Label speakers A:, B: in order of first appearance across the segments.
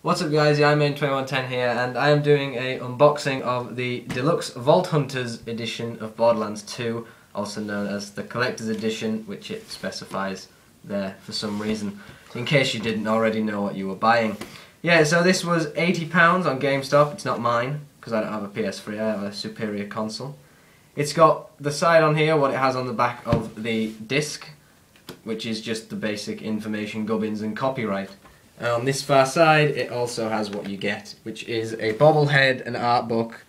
A: What's up guys, yeah, I'm in2110 here and I am doing a unboxing of the Deluxe Vault Hunters edition of Borderlands 2, also known as the Collector's Edition, which it specifies there for some reason, in case you didn't already know what you were buying. Yeah, so this was £80 on GameStop, it's not mine, because I don't have a PS3, I have a superior console. It's got the side on here, what it has on the back of the disc, which is just the basic information, gubbins and copyright. And on this far side, it also has what you get, which is a bobblehead, an art book,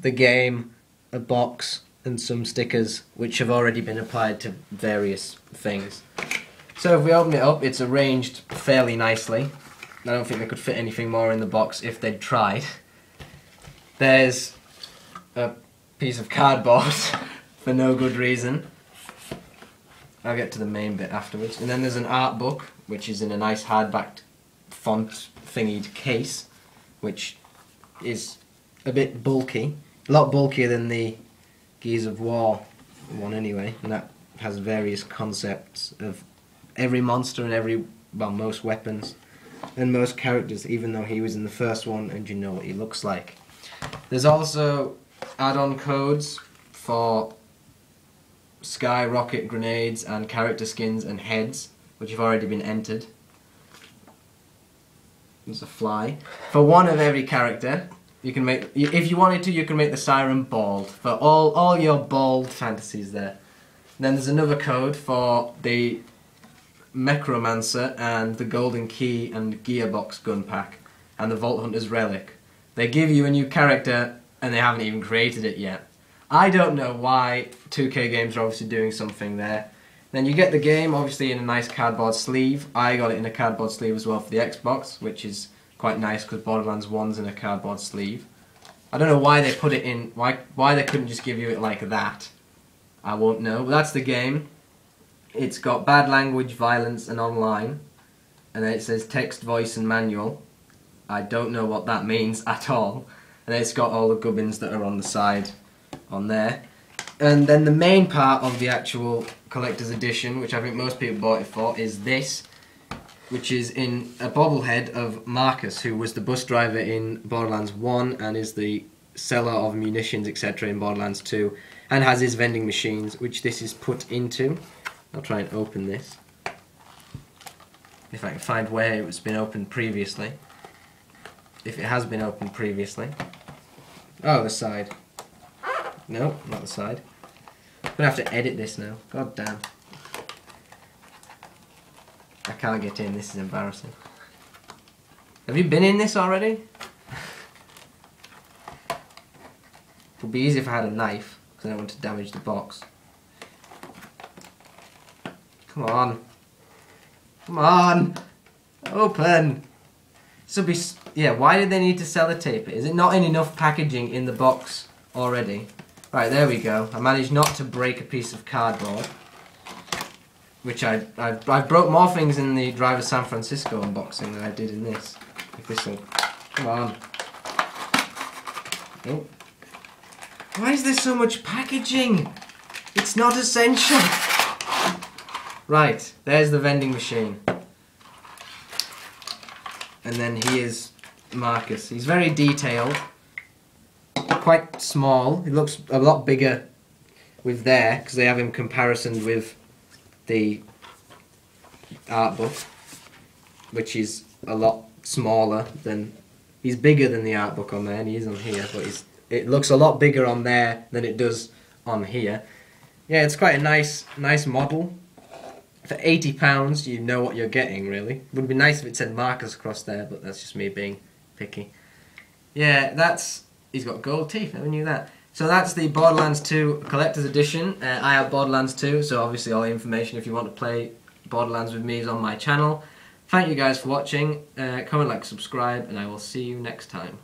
A: the game, a box, and some stickers, which have already been applied to various things. So if we open it up, it's arranged fairly nicely. I don't think they could fit anything more in the box if they'd tried. There's a piece of cardboard for no good reason. I'll get to the main bit afterwards. And then there's an art book, which is in a nice hardbacked font thingied case, which is a bit bulky, a lot bulkier than the Gears of War one anyway, and that has various concepts of every monster and every, well, most weapons and most characters, even though he was in the first one and you know what he looks like. There's also add-on codes for skyrocket grenades and character skins and heads, which have already been entered. There's a fly. For one of every character, you can make, if you wanted to, you can make the siren bald. For all, all your bald fantasies there. Then there's another code for the Mechromancer and the Golden Key and Gearbox gun pack and the Vault Hunter's Relic. They give you a new character and they haven't even created it yet. I don't know why 2K Games are obviously doing something there. Then you get the game, obviously, in a nice cardboard sleeve. I got it in a cardboard sleeve as well for the Xbox, which is quite nice because Borderlands 1's in a cardboard sleeve. I don't know why they put it in, why, why they couldn't just give you it like that. I won't know, but that's the game. It's got bad language, violence, and online. And then it says text, voice, and manual. I don't know what that means at all. And then it's got all the gubbins that are on the side on there. And then the main part of the actual collector's edition, which I think most people bought it for, is this, which is in a bobblehead of Marcus, who was the bus driver in Borderlands 1 and is the seller of munitions, etc., in Borderlands 2, and has his vending machines, which this is put into. I'll try and open this. If I can find where it's been opened previously. If it has been opened previously. Oh, the side. No, not the side. I'm gonna have to edit this now. God damn. I can't get in, this is embarrassing. Have you been in this already? it would be easy if I had a knife, because I don't want to damage the box. Come on. Come on! Open! Will be... Yeah, why did they need to sell the tape? Is it not in enough packaging in the box already? Right, there we go. I managed not to break a piece of cardboard. Which I, I, I broke more things in the Driver San Francisco unboxing than I did in this. If this will... Come on. Oh. Why is there so much packaging? It's not essential. Right, there's the vending machine. And then here's Marcus. He's very detailed quite small. He looks a lot bigger with there because they have him comparison with the art book, which is a lot smaller than. He's bigger than the art book on there, and he is on here, but he's, it looks a lot bigger on there than it does on here. Yeah, it's quite a nice, nice model. For eighty pounds, you know what you're getting. Really, would be nice if it said Marcus across there, but that's just me being picky. Yeah, that's He's got gold teeth, never knew that. So that's the Borderlands 2 Collector's Edition. Uh, I have Borderlands 2, so obviously all the information if you want to play Borderlands with me is on my channel. Thank you guys for watching. Uh, comment, like, subscribe, and I will see you next time.